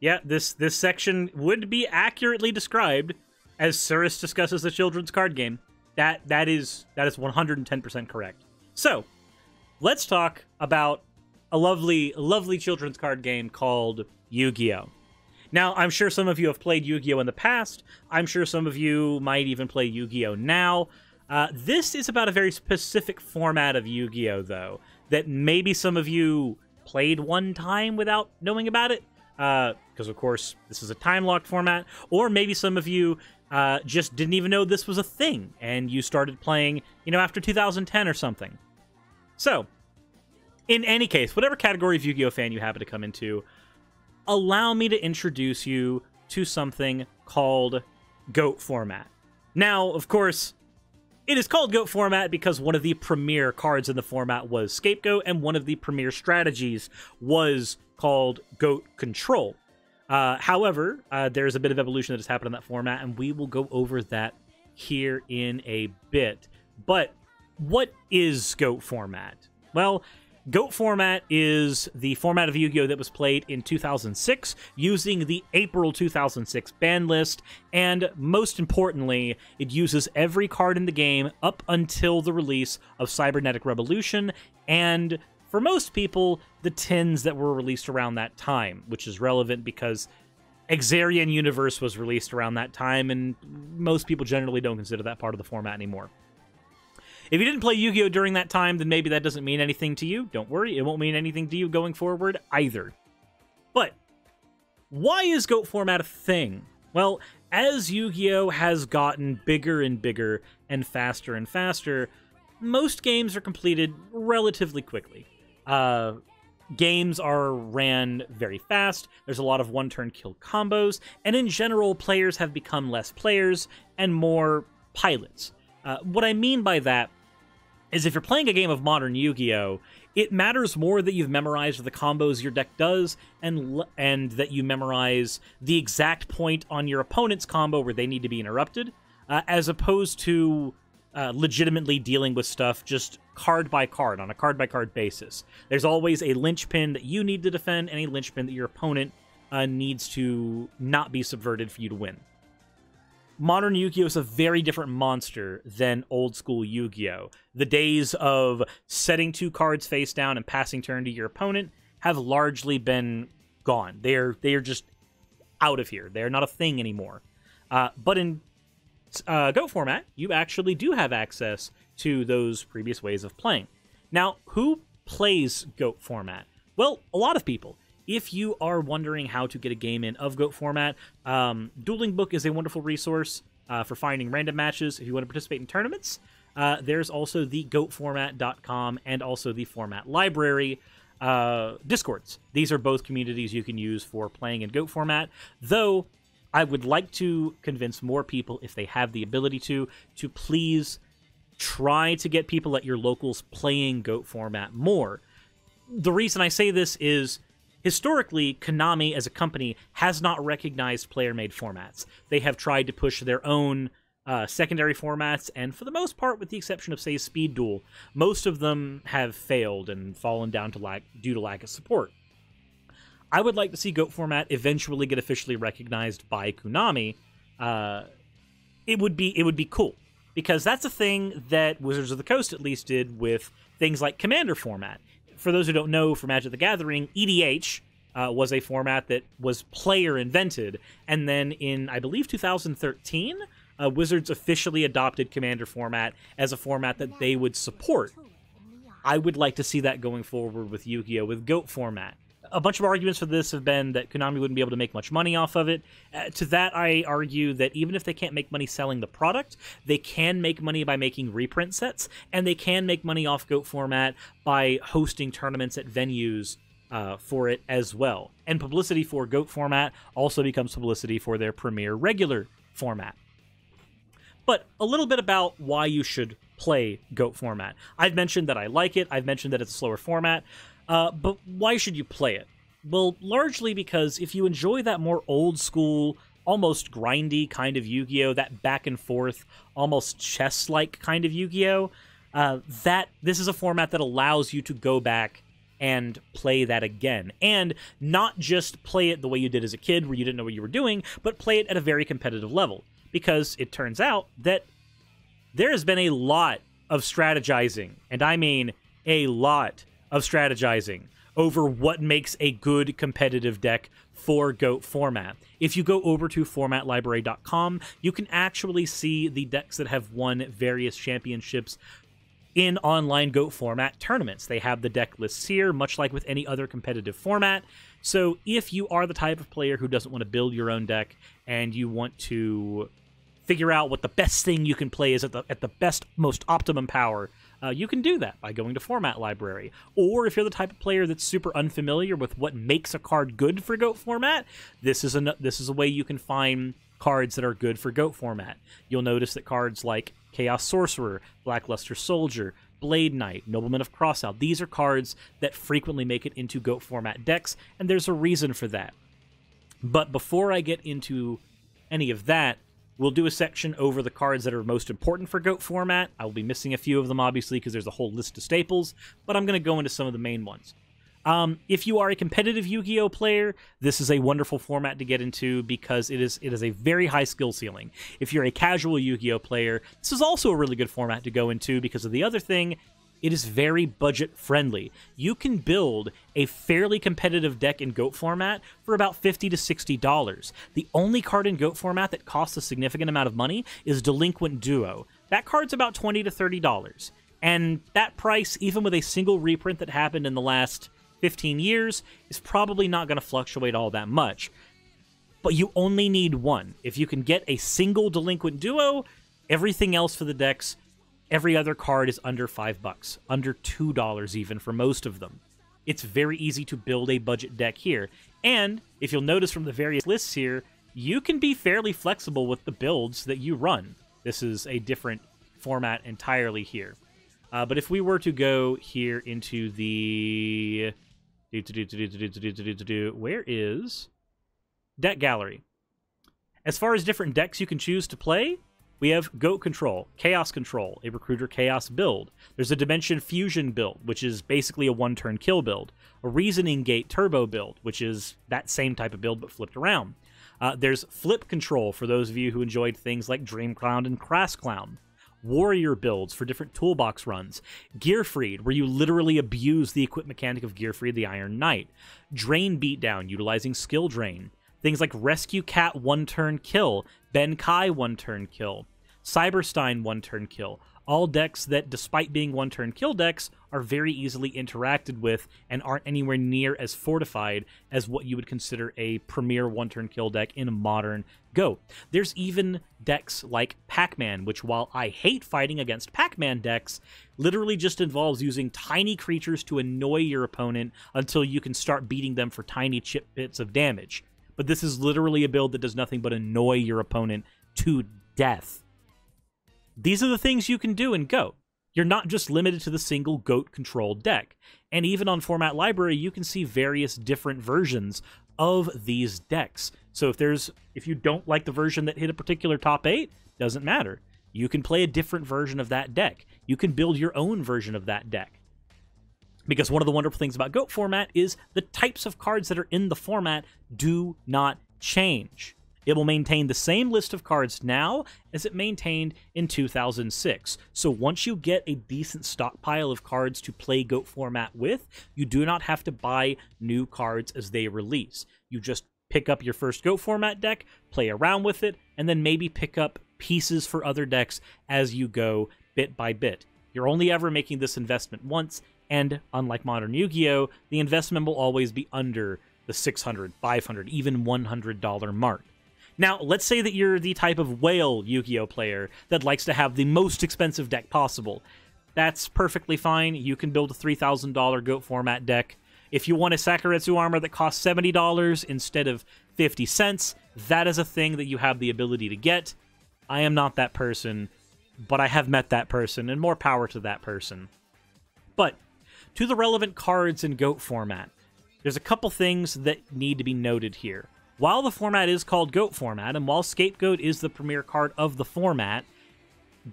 Yeah, this this section would be accurately described as Suris discusses the children's card game. That that is that is 110% correct. So, let's talk about a lovely lovely children's card game called Yu-Gi-Oh. Now, I'm sure some of you have played Yu-Gi-Oh in the past. I'm sure some of you might even play Yu-Gi-Oh now. Uh, this is about a very specific format of Yu-Gi-Oh though that maybe some of you played one time without knowing about it because uh, of course this is a time locked format, or maybe some of you uh, just didn't even know this was a thing and you started playing, you know, after 2010 or something. So, in any case, whatever category of Yu Gi Oh fan you happen to come into, allow me to introduce you to something called GOAT format. Now, of course, it is called GOAT format because one of the premier cards in the format was Scapegoat, and one of the premier strategies was called Goat Control. Uh, however, uh, there's a bit of evolution that has happened in that format, and we will go over that here in a bit. But what is Goat format? Well, GOAT format is the format of Yu Gi Oh! that was played in 2006 using the April 2006 ban list, and most importantly, it uses every card in the game up until the release of Cybernetic Revolution and for most people, the tins that were released around that time, which is relevant because Exarion Universe was released around that time, and most people generally don't consider that part of the format anymore. If you didn't play Yu Gi Oh! during that time, then maybe that doesn't mean anything to you. Don't worry, it won't mean anything to you going forward either. But why is GOAT format a thing? Well, as Yu Gi Oh! has gotten bigger and bigger and faster and faster, most games are completed relatively quickly. Uh, games are ran very fast, there's a lot of one turn kill combos, and in general, players have become less players and more pilots. Uh, what I mean by that is if you're playing a game of modern Yu-Gi-Oh, it matters more that you've memorized the combos your deck does and and that you memorize the exact point on your opponent's combo where they need to be interrupted, uh, as opposed to uh, legitimately dealing with stuff just card by card on a card by card basis. There's always a linchpin that you need to defend and a linchpin that your opponent uh, needs to not be subverted for you to win. Modern Yu Gi Oh! is a very different monster than old school Yu Gi Oh! The days of setting two cards face down and passing turn to your opponent have largely been gone. They are they are just out of here. They are not a thing anymore. Uh, but in uh, GOAT format, you actually do have access to those previous ways of playing. Now, who plays GOAT format? Well, a lot of people. If you are wondering how to get a game in of GOAT format, um, Dueling Book is a wonderful resource uh, for finding random matches. If you want to participate in tournaments, uh, there's also the goatformat.com and also the format library uh, discords. These are both communities you can use for playing in GOAT format, though I would like to convince more people, if they have the ability to, to please try to get people at your locals playing GOAT format more. The reason I say this is historically, Konami as a company has not recognized player made formats. They have tried to push their own uh, secondary formats, and for the most part, with the exception of, say, Speed Duel, most of them have failed and fallen down to lack due to lack of support. I would like to see GOAT format eventually get officially recognized by Konami. Uh, it would be it would be cool because that's a thing that Wizards of the Coast at least did with things like Commander format. For those who don't know, for Magic the Gathering, EDH uh, was a format that was player invented, and then in I believe 2013, uh, Wizards officially adopted Commander format as a format that they would support. I would like to see that going forward with Yu-Gi-Oh! with Goat format a bunch of arguments for this have been that Konami wouldn't be able to make much money off of it. Uh, to that, I argue that even if they can't make money selling the product, they can make money by making reprint sets, and they can make money off GOAT format by hosting tournaments at venues uh, for it as well. And publicity for GOAT format also becomes publicity for their premier regular format. But a little bit about why you should play GOAT format. I've mentioned that I like it, I've mentioned that it's a slower format. Uh, but why should you play it? Well, largely because if you enjoy that more old school, almost grindy kind of Yu Gi Oh!, that back and forth, almost chess like kind of Yu Gi Oh!, uh, that this is a format that allows you to go back and play that again. And not just play it the way you did as a kid, where you didn't know what you were doing, but play it at a very competitive level. Because it turns out that there has been a lot of strategizing, and I mean a lot of strategizing over what makes a good competitive deck for GOAT format. If you go over to formatlibrary.com, you can actually see the decks that have won various championships in online GOAT format tournaments. They have the deck lists here, much like with any other competitive format. So if you are the type of player who doesn't want to build your own deck and you want to figure out what the best thing you can play is at the at the best most optimum power uh, you can do that by going to format library or if you're the type of player that's super unfamiliar with what makes a card good for goat format this is a this is a way you can find cards that are good for goat format you'll notice that cards like chaos sorcerer blackluster soldier Blade Knight, Nobleman of Crossout. These are cards that frequently make it into GOAT format decks, and there's a reason for that. But before I get into any of that, We'll do a section over the cards that are most important for GOAT format. I will be missing a few of them, obviously, because there's a whole list of staples, but I'm going to go into some of the main ones. Um, if you are a competitive Yu-Gi-Oh player, this is a wonderful format to get into because it is it is a very high skill ceiling. If you're a casual Yu-Gi-Oh player, this is also a really good format to go into because of the other thing it is very budget friendly. You can build a fairly competitive deck in GOAT format for about 50 to $60. The only card in GOAT format that costs a significant amount of money is Delinquent Duo. That card's about 20 to $30. And that price, even with a single reprint that happened in the last 15 years, is probably not going to fluctuate all that much. But you only need one. If you can get a single Delinquent Duo, everything else for the decks Every other card is under five bucks, under two dollars even for most of them. It's very easy to build a budget deck here. And if you'll notice from the various lists here, you can be fairly flexible with the builds that you run. This is a different format entirely here. Uh, but if we were to go here into the where is deck gallery? As far as different decks you can choose to play, we have Goat Control, Chaos Control, a Recruiter Chaos build. There's a Dimension Fusion build, which is basically a one turn kill build. A Reasoning Gate Turbo build, which is that same type of build but flipped around. Uh, there's Flip Control for those of you who enjoyed things like Dream Clown and Crass Clown. Warrior builds for different toolbox runs. Gearfried, where you literally abuse the equip mechanic of Gearfried the Iron Knight. Drain Beatdown, utilizing Skill Drain. Things like Rescue Cat one turn kill, Ben Kai one turn kill, Cyberstein one turn kill. All decks that, despite being one turn kill decks, are very easily interacted with and aren't anywhere near as fortified as what you would consider a premier one turn kill deck in a modern Go. There's even decks like Pac Man, which, while I hate fighting against Pac Man decks, literally just involves using tiny creatures to annoy your opponent until you can start beating them for tiny chip bits of damage but this is literally a build that does nothing but annoy your opponent to death. These are the things you can do in GOAT. You're not just limited to the single GOAT controlled deck. And even on Format Library, you can see various different versions of these decks. So if there's if you don't like the version that hit a particular top 8, doesn't matter. You can play a different version of that deck. You can build your own version of that deck. Because one of the wonderful things about GOAT format is the types of cards that are in the format do not change. It will maintain the same list of cards now as it maintained in 2006. So once you get a decent stockpile of cards to play GOAT format with, you do not have to buy new cards as they release. You just pick up your first GOAT format deck, play around with it, and then maybe pick up pieces for other decks as you go bit by bit. You're only ever making this investment once, and unlike modern Yu-Gi-Oh, the investment will always be under the 600, 500, even $100 mark. Now, let's say that you're the type of whale Yu-Gi-Oh player that likes to have the most expensive deck possible. That's perfectly fine. You can build a $3,000 GOAT format deck. If you want a Sakuretsu armor that costs $70 instead of 50 cents, that is a thing that you have the ability to get. I am not that person, but I have met that person, and more power to that person. But to the relevant cards in GOAT format. There's a couple things that need to be noted here. While the format is called GOAT format, and while Scapegoat is the premier card of the format,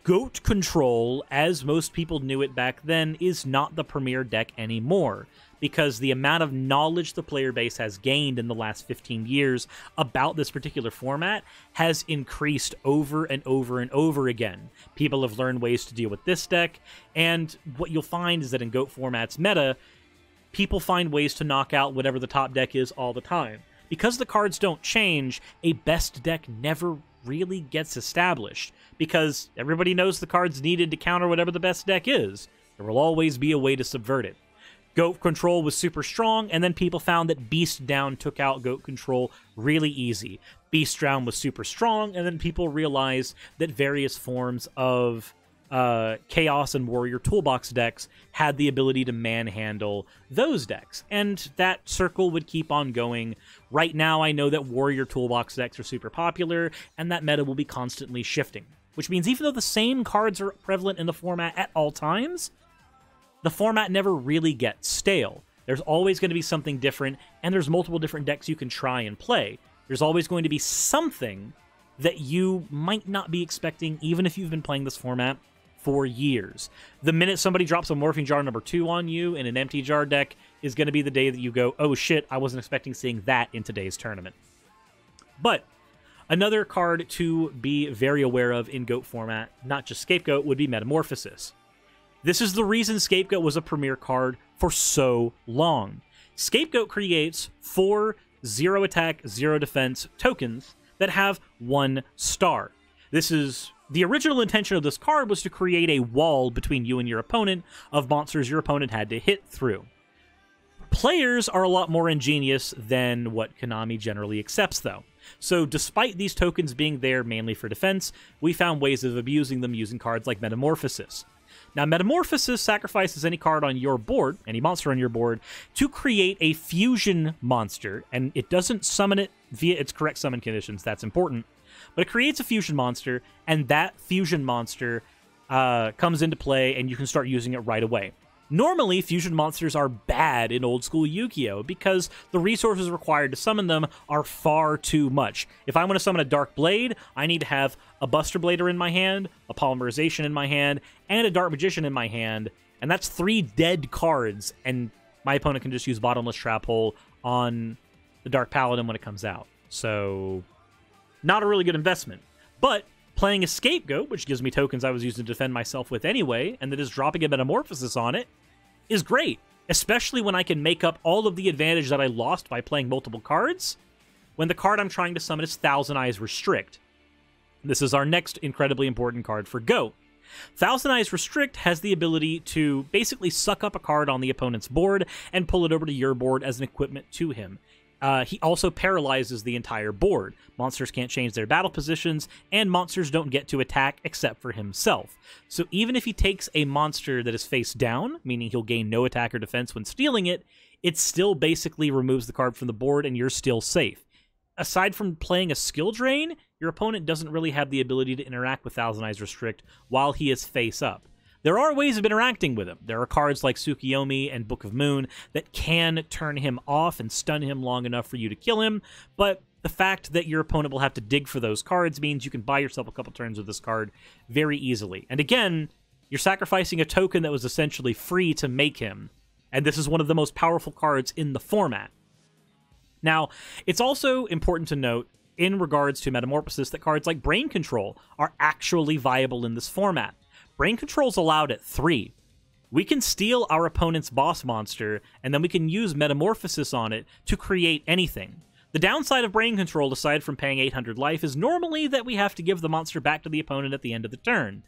Goat Control, as most people knew it back then, is not the premier deck anymore because the amount of knowledge the player base has gained in the last 15 years about this particular format has increased over and over and over again. People have learned ways to deal with this deck, and what you'll find is that in GOAT format's meta, people find ways to knock out whatever the top deck is all the time. Because the cards don't change, a best deck never really gets established because everybody knows the cards needed to counter whatever the best deck is. There will always be a way to subvert it. Goat Control was super strong, and then people found that Beast Down took out Goat Control really easy. Beast Down was super strong, and then people realized that various forms of uh, Chaos and Warrior Toolbox decks had the ability to manhandle those decks, and that circle would keep on going. Right now, I know that Warrior Toolbox decks are super popular, and that meta will be constantly shifting. Which means even though the same cards are prevalent in the format at all times, the format never really gets stale. There's always going to be something different, and there's multiple different decks you can try and play. There's always going to be something that you might not be expecting, even if you've been playing this format for years. The minute somebody drops a Morphing Jar number two on you in an empty jar deck is going to be the day that you go, oh shit, I wasn't expecting seeing that in today's tournament. But another card to be very aware of in GOAT format, not just Scapegoat, would be Metamorphosis. This is the reason Scapegoat was a premier card for so long. Scapegoat creates four zero attack, zero defense tokens that have one star. This is the original intention of this card was to create a wall between you and your opponent of monsters your opponent had to hit through. Players are a lot more ingenious than what Konami generally accepts, though. So, despite these tokens being there mainly for defense, we found ways of abusing them using cards like Metamorphosis. Now, Metamorphosis sacrifices any card on your board, any monster on your board, to create a fusion monster, and it doesn't summon it via its correct summon conditions. That's important. But it creates a fusion monster, and that fusion monster uh, comes into play, and you can start using it right away. Normally, fusion monsters are bad in old school Yu-Gi-Oh! because the resources required to summon them are far too much. If I want to summon a Dark Blade, I need to have a Buster Blader in my hand, a Polymerization in my hand, and a Dark Magician in my hand, and that's three dead cards, and my opponent can just use Bottomless Trap Hole on the Dark Paladin when it comes out. So, not a really good investment. But playing a Scapegoat, which gives me tokens I was using to defend myself with anyway, and that is dropping a Metamorphosis on it, is great, especially when I can make up all of the advantage that I lost by playing multiple cards when the card I'm trying to summon is Thousand Eyes Restrict. This is our next incredibly important card for Go. Thousand Eyes Restrict has the ability to basically suck up a card on the opponent's board and pull it over to your board as an equipment to him. Uh, he also paralyzes the entire board. Monsters can't change their battle positions, and monsters don't get to attack except for himself. So even if he takes a monster that is face down, meaning he'll gain no attack or defense when stealing it, it still basically removes the card from the board and you're still safe. Aside from playing a skill drain, your opponent doesn't really have the ability to interact with Thousand Eyes Restrict while he is face up. There are ways of interacting with him. There are cards like Tsukiyomi and Book of Moon that can turn him off and stun him long enough for you to kill him, but the fact that your opponent will have to dig for those cards means you can buy yourself a couple turns with this card very easily. And again, you're sacrificing a token that was essentially free to make him, and this is one of the most powerful cards in the format. Now, it's also important to note in regards to Metamorphosis that cards like Brain Control are actually viable in this format. Brain Control's allowed at 3. We can steal our opponent's boss monster, and then we can use Metamorphosis on it to create anything. The downside of Brain Control, aside from paying 800 life, is normally that we have to give the monster back to the opponent at the end of the turn.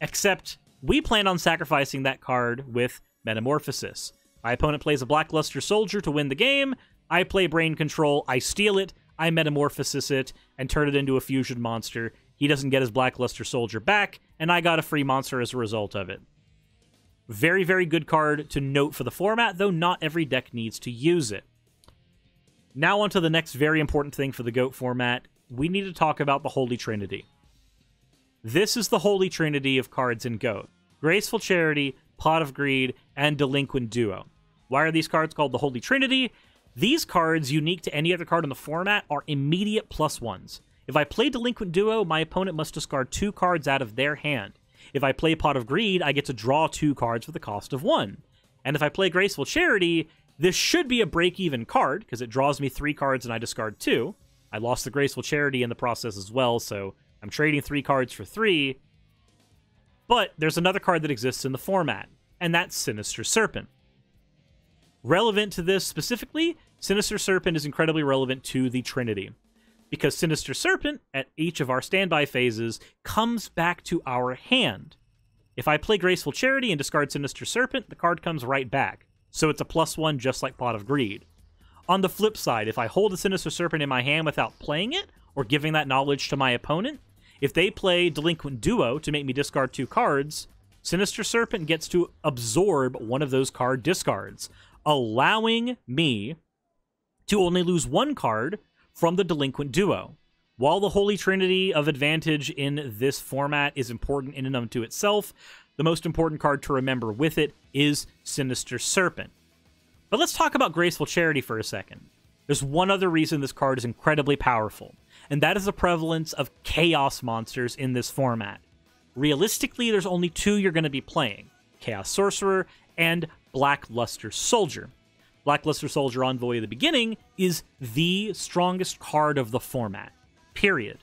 Except, we plan on sacrificing that card with Metamorphosis. My opponent plays a Blackluster Soldier to win the game, I play Brain Control, I steal it, I Metamorphosis it, and turn it into a fusion monster, he doesn't get his Blackluster Soldier back, and I got a free monster as a result of it. Very, very good card to note for the format, though not every deck needs to use it. Now on to the next very important thing for the GOAT format. We need to talk about the Holy Trinity. This is the Holy Trinity of cards in GOAT. Graceful Charity, Pot of Greed, and Delinquent Duo. Why are these cards called the Holy Trinity? These cards, unique to any other card in the format, are immediate plus ones. If I play Delinquent Duo, my opponent must discard two cards out of their hand. If I play Pot of Greed, I get to draw two cards for the cost of one. And if I play Graceful Charity, this should be a break-even card, because it draws me three cards and I discard two. I lost the Graceful Charity in the process as well, so I'm trading three cards for three. But there's another card that exists in the format, and that's Sinister Serpent. Relevant to this specifically, Sinister Serpent is incredibly relevant to the Trinity. Because Sinister Serpent, at each of our standby phases, comes back to our hand. If I play Graceful Charity and discard Sinister Serpent, the card comes right back. So it's a plus one just like Pot of Greed. On the flip side, if I hold a Sinister Serpent in my hand without playing it, or giving that knowledge to my opponent, if they play Delinquent Duo to make me discard two cards, Sinister Serpent gets to absorb one of those card discards, allowing me to only lose one card from the Delinquent Duo. While the Holy Trinity of advantage in this format is important in and unto itself, the most important card to remember with it is Sinister Serpent. But let's talk about Graceful Charity for a second. There's one other reason this card is incredibly powerful, and that is the prevalence of Chaos monsters in this format. Realistically, there's only two you're going to be playing Chaos Sorcerer and Black Luster Soldier. Black Luster Soldier Envoy at the beginning is the strongest card of the format. Period.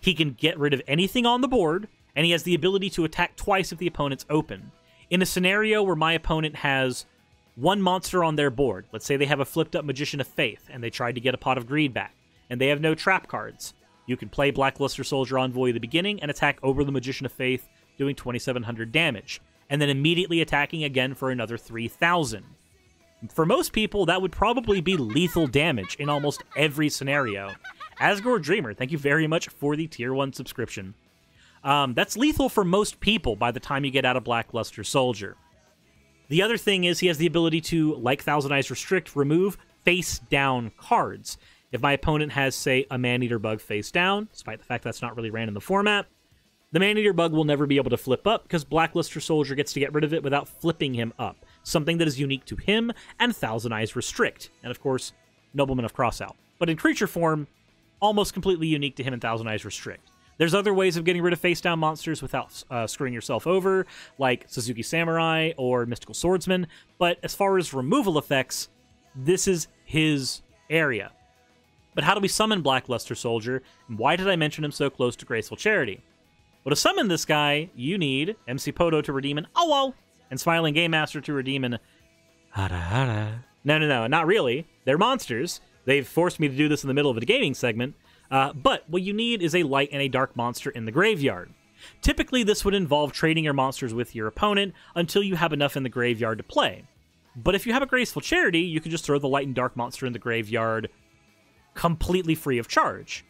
He can get rid of anything on the board, and he has the ability to attack twice if the opponent's open. In a scenario where my opponent has one monster on their board, let's say they have a flipped up Magician of Faith, and they tried to get a Pot of Greed back, and they have no trap cards, you can play Blackluster Soldier Envoy at the beginning and attack over the Magician of Faith, doing 2700 damage, and then immediately attacking again for another 3000. For most people, that would probably be lethal damage in almost every scenario. Asgore Dreamer, thank you very much for the Tier 1 subscription. Um, that's lethal for most people by the time you get out of Black Luster Soldier. The other thing is he has the ability to, like Thousand Eyes Restrict, remove face down cards. If my opponent has, say, a Maneater Bug face down, despite the fact that's not really ran in the format, the Maneater Bug will never be able to flip up because Black Luster Soldier gets to get rid of it without flipping him up, something that is unique to him and Thousand Eyes Restrict, and of course, Nobleman of Crossout. But in creature form, almost completely unique to him and Thousand Eyes Restrict. There's other ways of getting rid of face down monsters without uh, screwing yourself over, like Sasuke Samurai or Mystical Swordsman, but as far as removal effects, this is his area. But how do we summon Black Luster Soldier, and why did I mention him so close to Graceful Charity? Well, to summon this guy, you need MC Poto to redeem an Owo, and Smiling Game Master to redeem an Hara Hara. No, no, no, not really. They're monsters. They've forced me to do this in the middle of a gaming segment, uh, but what you need is a light and a dark monster in the graveyard. Typically, this would involve trading your monsters with your opponent until you have enough in the graveyard to play. But if you have a Graceful Charity, you can just throw the light and dark monster in the graveyard completely free of charge.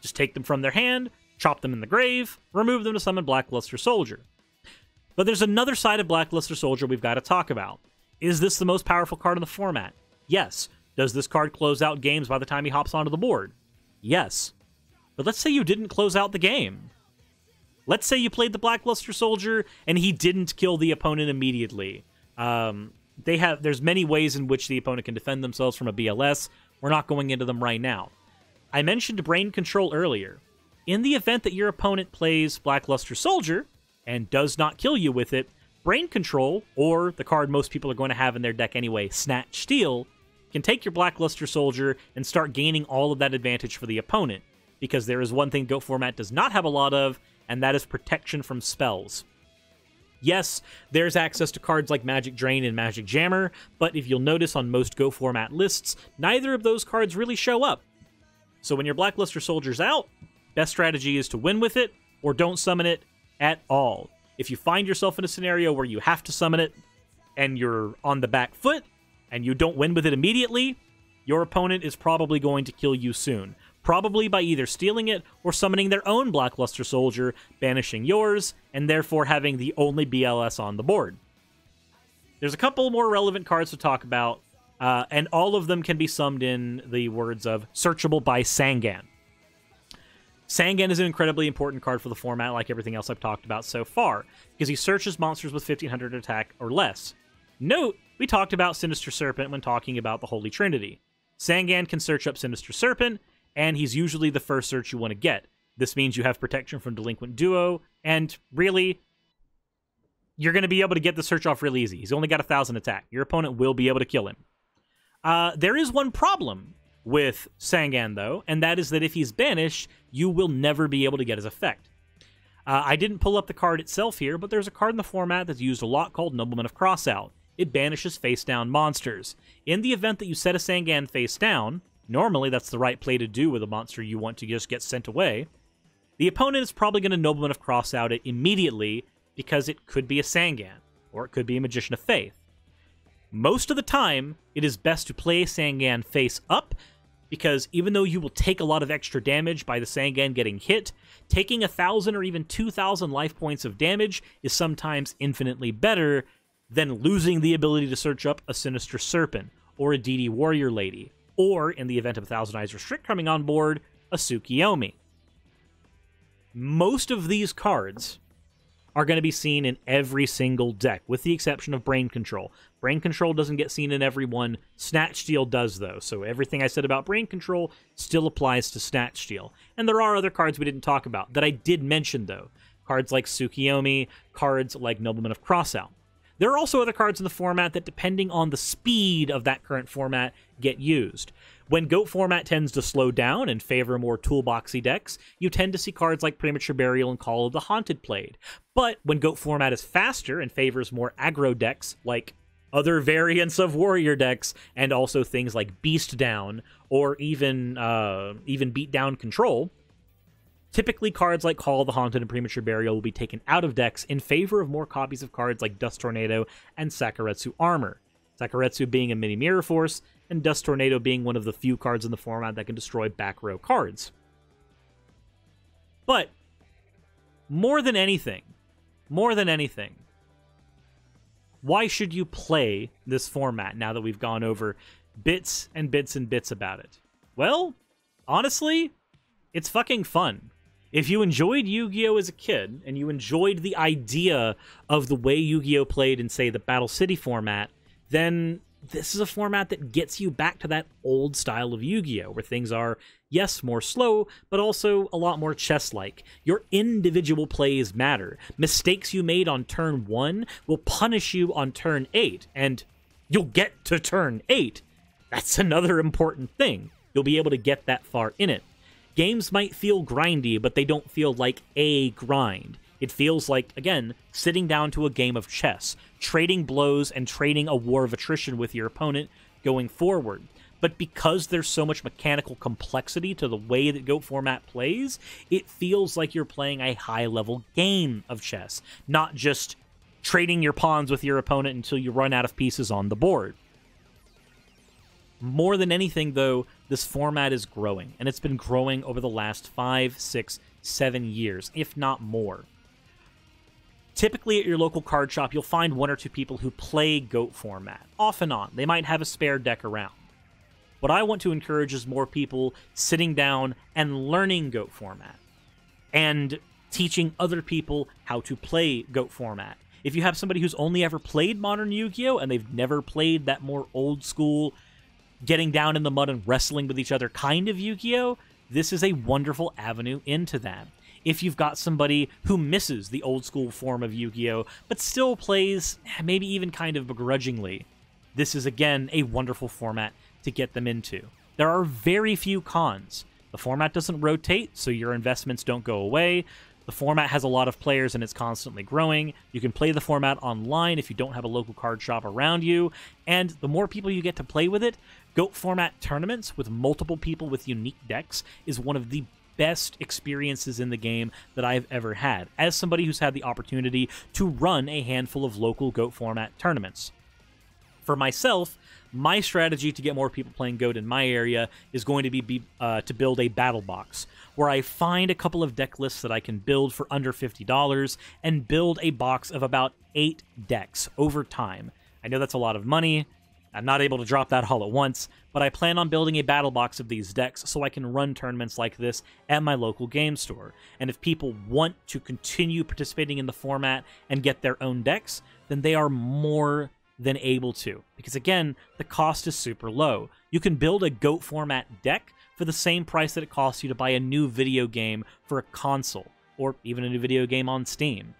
Just take them from their hand, chop them in the grave, remove them to summon Black Luster Soldier. But there's another side of Black Luster Soldier we've got to talk about. Is this the most powerful card in the format? Yes. Does this card close out games by the time he hops onto the board? Yes. But let's say you didn't close out the game. Let's say you played the Black Luster Soldier and he didn't kill the opponent immediately. Um, they have there's many ways in which the opponent can defend themselves from a BLS. We're not going into them right now. I mentioned brain control earlier. In the event that your opponent plays Black Luster Soldier and does not kill you with it, brain control, or the card most people are going to have in their deck anyway, Snatch Steal, can take your Blackluster Soldier and start gaining all of that advantage for the opponent. Because there is one thing GOAT format does not have a lot of, and that is protection from spells. Yes, there's access to cards like Magic Drain and Magic Jammer, but if you'll notice on most GOAT format lists, neither of those cards really show up. So when your Blackluster Soldier's out, best strategy is to win with it, or don't summon it at all. If you find yourself in a scenario where you have to summon it, and you're on the back foot, and you don't win with it immediately, your opponent is probably going to kill you soon. Probably by either stealing it or summoning their own Black Luster Soldier, banishing yours, and therefore having the only BLS on the board. There's a couple more relevant cards to talk about, uh, and all of them can be summed in the words of searchable by Sangan. Sangan is an incredibly important card for the format, like everything else I've talked about so far, because he searches monsters with 1500 attack or less. Note we talked about Sinister Serpent when talking about the Holy Trinity. Sangan can search up Sinister Serpent, and he's usually the first search you want to get. This means you have protection from Delinquent Duo, and really, you're going to be able to get the search off real easy. He's only got a thousand attack. Your opponent will be able to kill him. Uh, there is one problem with Sangan, though, and that is that if he's banished, you will never be able to get his effect. Uh, I didn't pull up the card itself here, but there's a card in the format that's used a lot called Nobleman of Crossout. It banishes face down monsters. In the event that you set a Sangan face down, normally that's the right play to do with a monster you want to just get sent away, the opponent is probably going to Nobleman of Crossout it immediately because it could be a Sangan, or it could be a Magician of Faith. Most of the time, it is best to play Sangan face up because even though you will take a lot of extra damage by the Sangan getting hit, taking a thousand or even two thousand life points of damage is sometimes infinitely better than losing the ability to search up a Sinister Serpent or a DD Warrior Lady, or in the event of a Thousand Eyes Restrict coming on board, a Tsukiyomi. Most of these cards are going to be seen in every single deck, with the exception of Brain Control. Brain Control doesn't get seen in every one. Snatch Steal does, though, so everything I said about Brain Control still applies to Snatch Steal. And there are other cards we didn't talk about that I did mention, though. Cards like Tsukiyomi, cards like Nobleman of Crossout. There are also other cards in the format that, depending on the speed of that current format, get used. When GOAT format tends to slow down and favor more toolboxy decks, you tend to see cards like Premature Burial and Call of the Haunted played. But when GOAT format is faster and favors more aggro decks like other variants of warrior decks and also things like beast down or even uh, even beat down control Typically, cards like Call of the Haunted and Premature Burial will be taken out of decks in favor of more copies of cards like Dust Tornado and Sakuretsu Armor. Sakuretsu being a mini mirror force, and Dust Tornado being one of the few cards in the format that can destroy back row cards. But, more than anything, more than anything, why should you play this format now that we've gone over bits and bits and bits about it? Well, honestly, it's fucking fun if you enjoyed Yu-Gi-Oh as a kid and you enjoyed the idea of the way Yu-Gi-Oh played in say the Battle City format, then this is a format that gets you back to that old style of Yu-Gi-Oh where things are yes, more slow, but also a lot more chess-like. Your individual plays matter. Mistakes you made on turn 1 will punish you on turn 8 and you'll get to turn 8. That's another important thing. You'll be able to get that far in it. Games might feel grindy, but they don't feel like a grind. It feels like, again, sitting down to a game of chess, trading blows and trading a war of attrition with your opponent going forward. But because there's so much mechanical complexity to the way that GOAT format plays, it feels like you're playing a high level game of chess, not just trading your pawns with your opponent until you run out of pieces on the board. More than anything, though, this format is growing, and it's been growing over the last five, six, seven years, if not more. Typically, at your local card shop, you'll find one or two people who play GOAT format, off and on. They might have a spare deck around. What I want to encourage is more people sitting down and learning GOAT format and teaching other people how to play GOAT format. If you have somebody who's only ever played modern Yu Gi Oh! and they've never played that more old school getting down in the mud and wrestling with each other kind of Yu Gi Oh! This is a wonderful avenue into that. If you've got somebody who misses the old school form of Yu Gi Oh! but still plays, maybe even kind of begrudgingly, this is again a wonderful format to get them into. There are very few cons. The format doesn't rotate, so your investments don't go away. The format has a lot of players and it's constantly growing. You can play the format online if you don't have a local card shop around you. And the more people you get to play with it, GOAT format tournaments with multiple people with unique decks is one of the best experiences in the game that I've ever had, as somebody who's had the opportunity to run a handful of local GOAT format tournaments. For myself, my strategy to get more people playing GOAT in my area is going to be, be uh, to build a battle box where I find a couple of deck lists that I can build for under $50 and build a box of about eight decks over time. I know that's a lot of money. I'm not able to drop that all at once, but I plan on building a battle box of these decks so I can run tournaments like this at my local game store. And if people want to continue participating in the format and get their own decks, then they are more than able to. Because again, the cost is super low. You can build a GOAT format deck for the same price that it costs you to buy a new video game for a console, or even a new video game on Steam.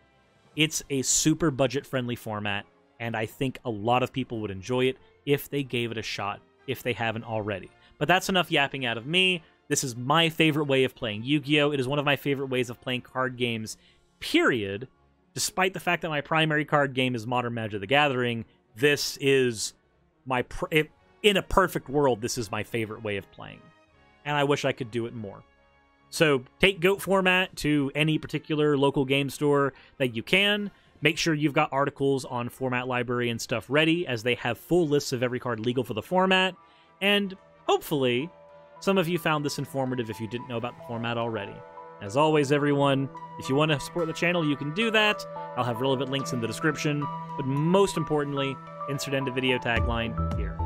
It's a super budget friendly format, and I think a lot of people would enjoy it if they gave it a shot, if they haven't already. But that's enough yapping out of me. This is my favorite way of playing Yu Gi Oh! It is one of my favorite ways of playing card games, period. Despite the fact that my primary card game is Modern Magic the Gathering, this is my. Pr- in a perfect world, this is my favorite way of playing. And I wish I could do it more. So take GOAT format to any particular local game store that you can. Make sure you've got articles on format library and stuff ready, as they have full lists of every card legal for the format. And hopefully, some of you found this informative if you didn't know about the format already. As always, everyone, if you want to support the channel, you can do that. I'll have relevant links in the description. But most importantly, insert end of video tagline here.